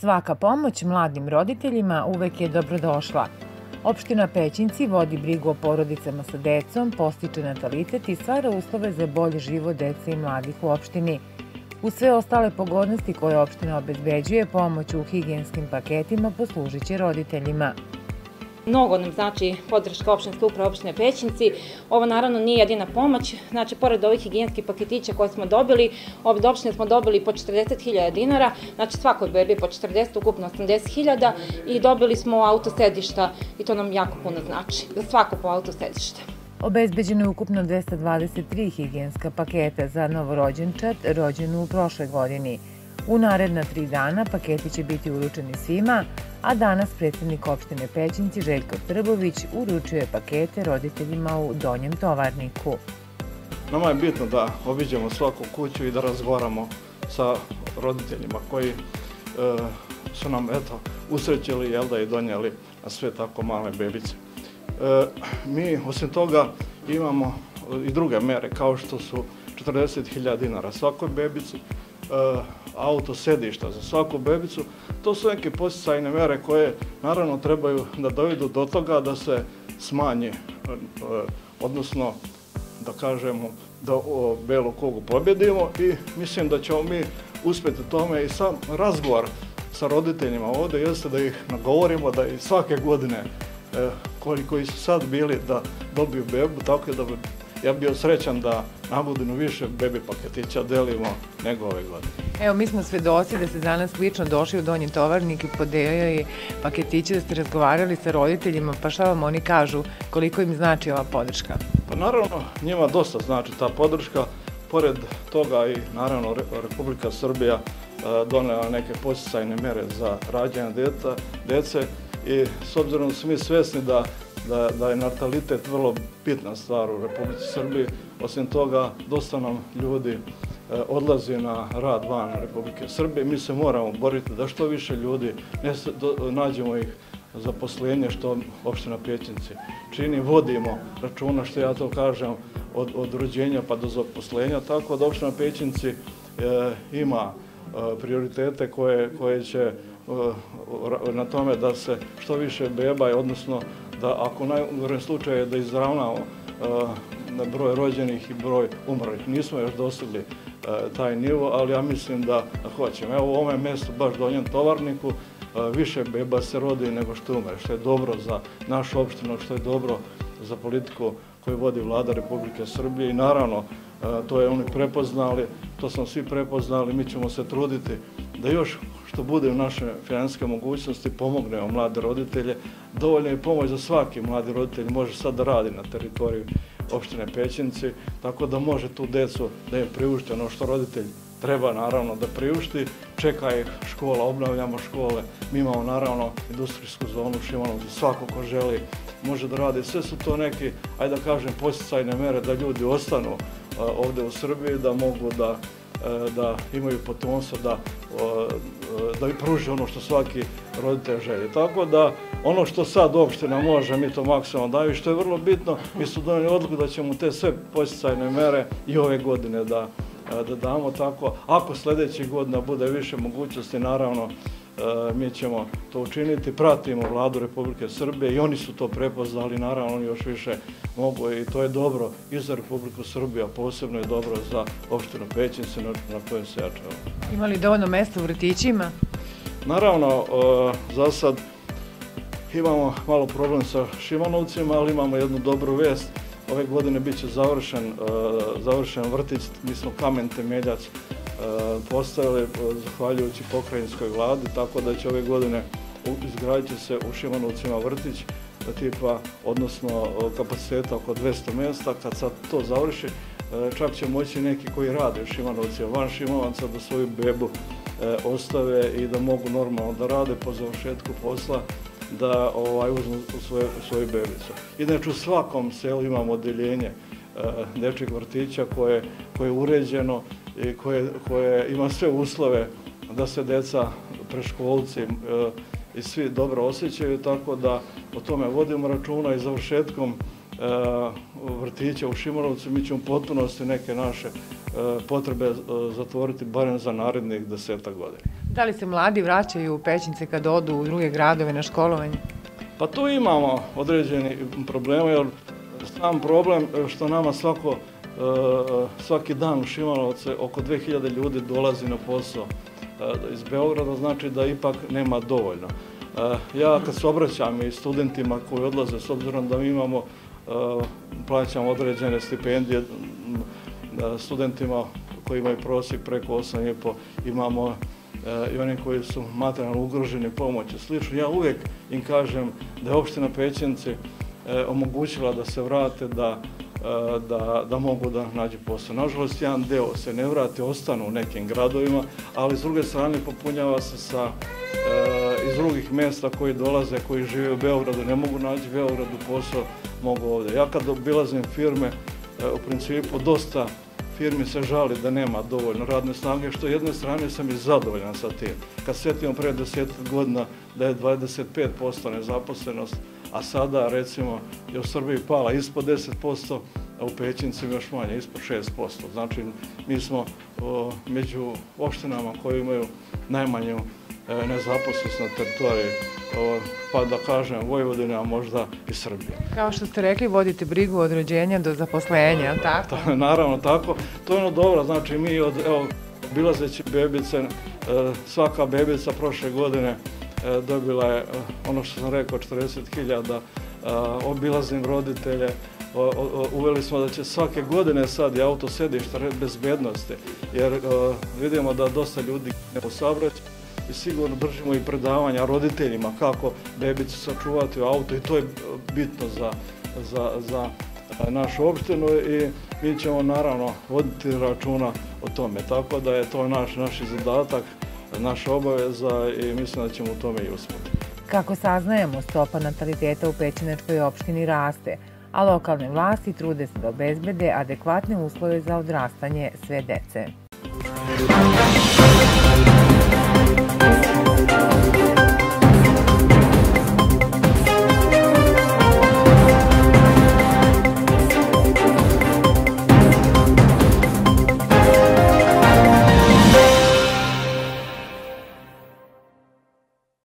Svaka pomoć mladim roditeljima uvek je dobrodošla. Opština Pećinci vodi brigu o porodicama sa decom, postiče natalitet i stvara uslove za bolji život dece i mladih u opštini. U sve ostale pogodnosti koje opština obezbeđuje, pomoć u higijenskim paketima poslužit će roditeljima. Mnogo nam znači podrška opštinske uprave opštine Pećinci. Ovo naravno nije jedina pomoć. Znači, pored ovih higijenskih paketića koje smo dobili, od opštine smo dobili po 40.000 dinara, znači svakoj bebi po 40, ukupno 80.000 i dobili smo autosedišta i to nam jako puno znači. Za svako po autosedište. Obezbeđeno je ukupno 223 higijenska paketa za novorođenčad rođenu u prošle godini. U naredna tri dana paketi će biti uručeni svima, a danas predsjednik opštine Pećinci Željko Trbović uručuje pakete roditeljima u Donjem Tovarniku. Nama je bitno da obiđemo svaku kuću i da razgovaramo sa roditeljima koji e, su nam eto, usrećili jel da i donijeli na sve tako male bebice. E, mi osim toga imamo i druge mere kao što su 40.000 dinara svakoj bebici, auto sedišta za svaku bebicu, to su neke posticajne mere koje naravno trebaju da dovedu do toga da se smanji, e, odnosno da kažemo da o belu kogu pobjedimo i mislim da ćemo mi uspjeti tome. I sam razgovor sa roditeljima ovdje jeste da ih nagovorimo da i svake godine e, koji, koji su sad bili da dobiju bebu, tako da bi ja bio srećan da na godinu više bebi paketića delimo nego ove godine. Evo, mi smo svedoci da ste danas lično došli u Donji Tovarnik i podelili paketiće, da ste razgovarali sa roditeljima, pa šta vam oni kažu, koliko im znači ova podrška? Pa naravno, njima dosta znači ta podrška, pored toga i naravno Republika Srbija e, donela neke posticajne mere za rađanje deta, dece i s obzirom da smo mi svesni da da, da je natalitet vrlo bitna stvar u Republici Srbiji. Osim toga, dosta nam ljudi e, odlazi na rad van Republike Srbije. Mi se moramo boriti da što više ljudi ne nađemo ih zaposlenje što opština Pjećinci čini, vodimo računa što ja to kažem od, od rođenja pa do zaposlenja, tako da opština Pjećinci e, ima e, prioritete koje, koje će na tome da se što više beba, odnosno da ako najgorem slučaju da izravnamo na broj rođenih i broj umrlih. Nismo još dostigli taj nivo, ali ja mislim da hoćemo. Evo u ovome mjestu, baš donjem tovarniku, više beba se rodi nego što umre, što je dobro za našu opštinu, što je dobro za politiku koju vodi vlada Republike Srbije i naravno to je oni prepoznali, to smo svi prepoznali, mi ćemo se truditi da još što bude u naše financijske mogućnosti pomognemo mlade roditelje. Dovoljno je pomoć za svaki mladi roditelj, može sad da radi na teritoriju opštine Pećinci, tako da može tu decu da je priušti ono što roditelj treba naravno da priušti. Čeka ih škola, obnavljamo škole, mi imamo naravno industrijsku zonu Šimanovcu, svako ko želi može da radi. Sve su to neki, ajde da kažem, posticajne mere da ljudi ostanu ovde u Srbiji, da mogu da E, da imaju potomstvo, da, da pruži ono što svaki roditelj želi. Tako da ono što sad opština može, mi to maksimalno daju, što je vrlo bitno, mi su doneli odluku da ćemo te sve posticajne mere i ove godine da, da damo tako. Ako sljedeći godina bude više mogućnosti, naravno, mi ćemo to učiniti, pratimo vladu Republike Srbije i oni su to prepoznali, naravno oni još više mogu i to je dobro i za Republiku Srbiju, a posebno je dobro za opštinu Pećince na, na kojem se jačava. Ima li dovoljno mesta u vrtićima? Naravno, e, za sad imamo malo problem sa Šimanovcima, ali imamo jednu dobru vest. Ove godine bit će završen, e, završen vrtić, mi smo kamen temeljac postavili zahvaljujući pokrajinskoj vladi, tako da će ove godine izgraditi se u Šimanovcima vrtić tipa, odnosno kapaciteta oko 200 mjesta. Kad sad to završi, e, čak će moći neki koji rade u Šimanovcima, van Šimanovaca, da svoju bebu e, ostave i da mogu normalno da rade po završetku posla da ovaj, uzmu svoje, svoju bebicu. Inače, u svakom selu imamo odeljenje e, dečeg vrtića koje, koje je uređeno i koje, koje ima sve uslove da se deca, preškolci e, i svi dobro osjećaju, tako da o tome vodimo računa i završetkom e, vrtića u Šimonovcu mi ćemo potpunosti neke naše e, potrebe zatvoriti barem za narednih deseta godina. Da li se mladi vraćaju u pećince kad odu u druge gradove na školovanje? Pa tu imamo određeni probleme, jer sam problem što nama svako, svaki dan u Šimanovce oko 2000 ljudi dolazi na posao iz Beograda, znači da ipak nema dovoljno. Ja kad se obraćam i studentima koji odlaze, s obzirom da mi imamo, plaćam određene stipendije studentima koji imaju prosjek preko 8,5, imamo i oni koji su materijalno ugroženi pomoći. Slično, ja uvijek im kažem da je opština Pećenci omogućila da se vrate, da, da, da mogu da nađu posao. Nažalost, jedan deo se ne vrati, ostanu u nekim gradovima, ali s druge strane popunjava se sa iz drugih mjesta koji dolaze, koji žive u Beogradu, ne mogu naći Beogradu posao, mogu ovdje. Ja kad obilazim firme, u principu dosta firmi se žali da nema dovoljno radne snage, što jedne strane sam i zadovoljan sa tim. Kad sjetimo pre deset godina da je 25% nezaposlenost, a sada recimo je u Srbiji pala ispod 10%, a u Pećincima još manje, ispod 6%. Znači mi smo među opštinama koje imaju najmanju E, nezaposlenost na teritoriji, pa da kažem, Vojvodine, a možda i Srbije. Kao što ste rekli, vodite brigu od rođenja do zaposlenja, tako? Naravno, tako. To je ono dobro, znači mi od, evo, bilazeći bebice, e, svaka bebica prošle godine e, dobila je, ono što sam rekao, 40.000, obilazim roditelje, uveli smo da će svake godine sad i auto sedišta bezbednosti, jer vidimo da dosta ljudi ne u i sigurno držimo i predavanja roditeljima kako bebicu sačuvati u auto i to je bitno za, za, za našu opštinu i mi ćemo naravno voditi računa o tome. Tako da je to naš, naš zadatak, naša obaveza i mislim da ćemo u tome i uspjeti. Kako saznajemo, stopa nataliteta u Pećinačkoj opštini raste, a lokalne vlasti trude se da obezbede adekvatne uslove za odrastanje sve dece.